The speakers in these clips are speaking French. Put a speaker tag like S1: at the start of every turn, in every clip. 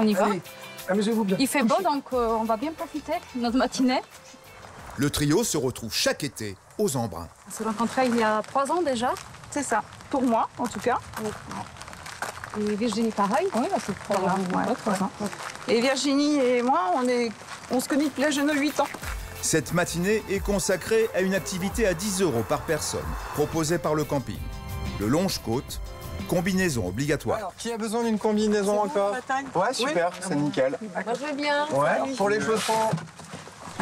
S1: On y va
S2: Allez, amusez-vous bien.
S1: Il fait beau, donc euh, on va bien profiter de notre matinée.
S3: Le trio se retrouve chaque été aux Embruns.
S1: On s'est rencontrés il y a trois ans déjà.
S4: C'est ça. Pour moi, en tout cas.
S1: Et Virginie, pareil.
S4: Oui, bah, c'est trois ans.
S1: ouais,
S4: Ouais, trois ans. Et Virginie et moi, on, est, on se connaît depuis l'âge de nos 8 ans.
S3: Cette matinée est consacrée à une activité à 10 euros par personne, proposée par le camping. Le longe-côte, combinaison obligatoire.
S5: Alors, qui a besoin d'une combinaison encore Ouais, super, c'est nickel.
S1: Moi, je veux bien.
S5: Ouais, pour les chaussons,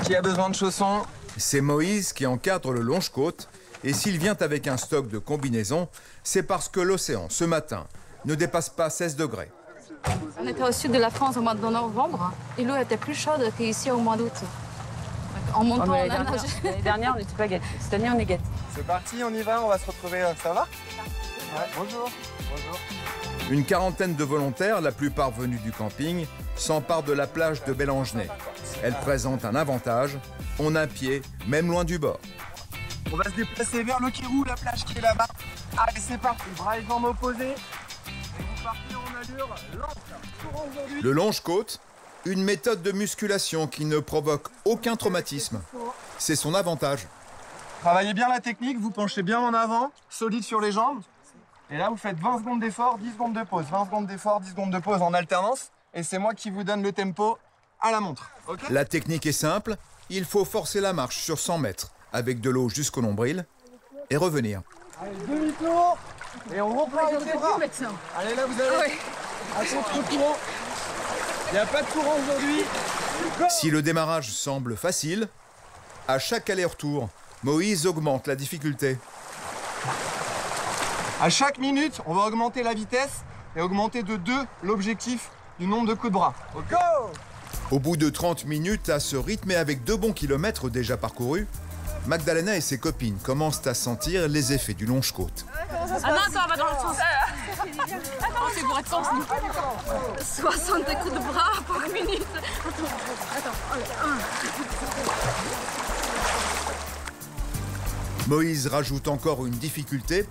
S5: qui a besoin de chaussons?
S3: C'est Moïse qui encadre le longe-côte, et s'il vient avec un stock de combinaisons, c'est parce que l'océan, ce matin, ne dépasse pas 16 degrés.
S1: On était au sud de la France au mois de novembre et l'eau était plus chaude qu'ici au mois d'août. En montant,
S6: dernière, l'année dernière, on n'était pas gâtés. Cette année, on est gâtés.
S5: C'est parti, on y va, on va se retrouver, euh, ça va? Ouais, bonjour. Bonjour.
S3: Une quarantaine de volontaires, la plupart venus du camping, s'emparent de la plage de Bélangenay. Elle présente un avantage, on a pied, même loin du bord.
S5: On va se déplacer vers le Kirou, la plage qui est là-bas. Allez, c'est parti, bras et jambes opposés. Et vous partez en allure lente.
S3: Le longe-côte, une méthode de musculation qui ne provoque aucun traumatisme. C'est son avantage.
S5: Travaillez bien la technique, vous penchez bien en avant, solide sur les jambes. Et là, vous faites 20 secondes d'effort, 10 secondes de pause. 20 secondes d'effort, 10 secondes de pause en alternance. Et c'est moi qui vous donne le tempo à la montre.
S3: La technique est simple, il faut forcer la marche sur 100 mètres, avec de l'eau jusqu'au nombril, et revenir.
S5: Allez, demi-tour. Et on reprend avec les bras. Allez, là, vous allez. À contre-courant. Il n'y a pas de courant aujourd'hui.
S3: Si le démarrage semble facile, à chaque aller-retour, Moïse augmente la difficulté.
S5: À chaque minute, on va augmenter la vitesse et augmenter de 2 l'objectif du nombre de coups de bras. Go
S3: Au bout de 30 minutes, à ce rythme et avec deux bons kilomètres déjà parcourus, Magdalena et ses copines commencent à sentir les effets du longe-côte.
S1: Ah non, attends, on va dans le sens. Attends, c'est pour être sens, nous. 60 coups de bras par minute.
S3: Moïse rajoute encore une difficulté,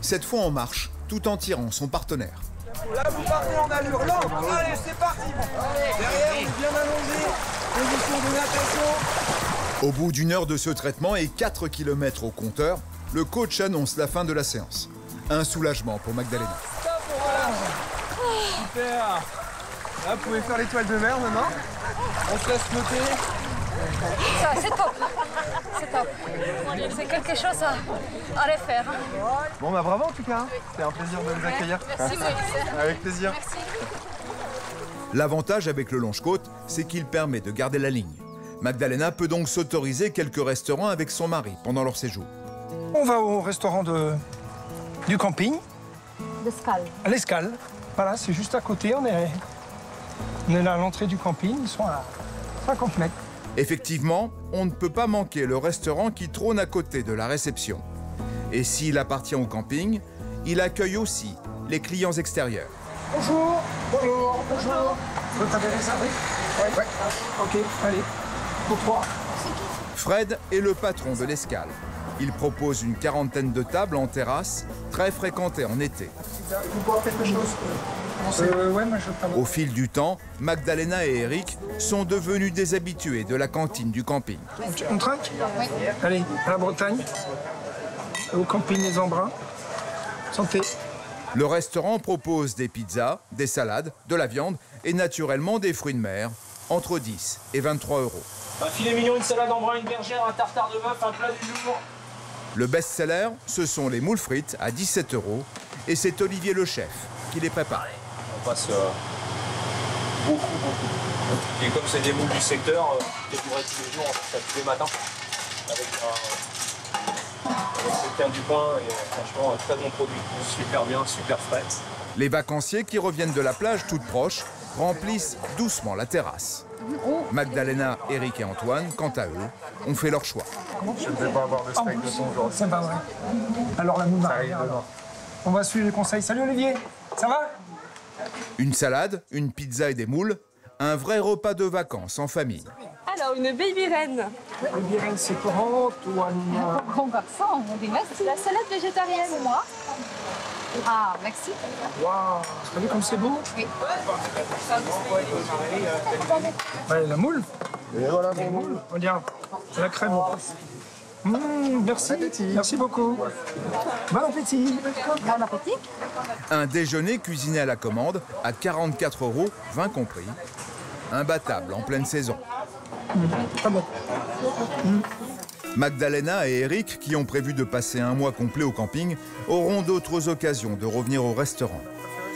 S3: cette fois en marche, tout en tirant son partenaire.
S5: Là, vous partez en allure lente. Allez, c'est parti. Derrière, on est bien allongé. Position de natation.
S3: Au bout d'une heure de ce traitement et 4 km au compteur, le coach annonce la fin de la séance. Un soulagement pour Magdalena.
S5: Super. Là, vous pouvez faire l'étoile de mer maintenant. On se laisse flotter.
S1: Ça, c'est top. C'est top. C'est quelque chose à, à refaire. hein.
S5: Bon, bah bravo en tout cas. C'était un plaisir de vous accueillir.
S1: Merci.
S5: Avec plaisir.
S3: L'avantage avec le longe-côte, c'est qu'il permet de garder la ligne. Magdalena peut donc s'autoriser quelques restaurants avec son mari pendant leur séjour.
S2: On va au restaurant de, du camping,
S1: De scale.
S2: à l'Escale. Voilà, c'est juste à côté. On est, on est là à l'entrée du camping. Ils sont à 50 mètres.
S3: Effectivement, on ne peut pas manquer le restaurant qui trône à côté de la réception. Et s'il appartient au camping, il accueille aussi les clients extérieurs.
S2: Bonjour, bonjour, bonjour. Vous avez réservé Oui. Ouais. Ok, allez. Pour trois.
S3: Fred est le patron de l'escale. Il propose une quarantaine de tables en terrasse, très fréquentées en été.
S2: Vous boire quelque chose euh, Ouais, moi je prends.
S3: Au fil du temps, Magdalena et Eric sont devenus des habitués de la cantine du camping.
S2: On trinque Oui. Allez, à la Bretagne, au camping des Embruns. Santé.
S3: Le restaurant propose des pizzas, des salades, de la viande et naturellement des fruits de mer, entre 10 et 23 euros.
S7: Un filet mignon, une salade en brun, une bergère, un tartare de bœuf, un plat du jour.
S3: Le best-seller, ce sont les moules frites à 17 euros et c'est Olivier le chef qui les prépare.
S7: On passe euh, beaucoup, beaucoup. Et comme c'est des moules du secteur, euh, qui durent tous les jours, on fait ça tous les matins. Avec, un, avec quelqu'un du coin et euh, franchement, un très bon produit. Super bien, super frais.
S3: Les vacanciers qui reviennent de la plage toute proche remplissent doucement la terrasse. Magdalena, Eric et Antoine, quant à eux, ont fait leur choix.
S5: Je ne vais pas avoir de steak de thon aujourd'hui.
S2: C'est pas vrai. Alors la moule. On va suivre les conseils. Salut Olivier, ça va?
S3: Une salade, une pizza et des moules, un vrai repas de vacances en famille.
S4: Alors, une baby reine.
S2: Olivier Rennes, c'est comment Toi, Nina
S1: Bon garçon, on dit merci.
S4: La salade végétarienne, moi.
S1: Ah, merci.
S2: Waouh T'as vu comme c'est beau
S1: Oui.
S2: Ouais, la moule.
S5: Et voilà,
S2: La moule. Regarde, c'est la crème. Mmh, merci. Merci beaucoup. Bon appétit.
S1: Bon appétit.
S3: Un déjeuner cuisiné à la commande à 44 euros, 20 compris. Imbattable en pleine saison.
S2: Très bon.
S3: Magdalena et Eric, qui ont prévu de passer un mois complet au camping, auront d'autres occasions de revenir au restaurant.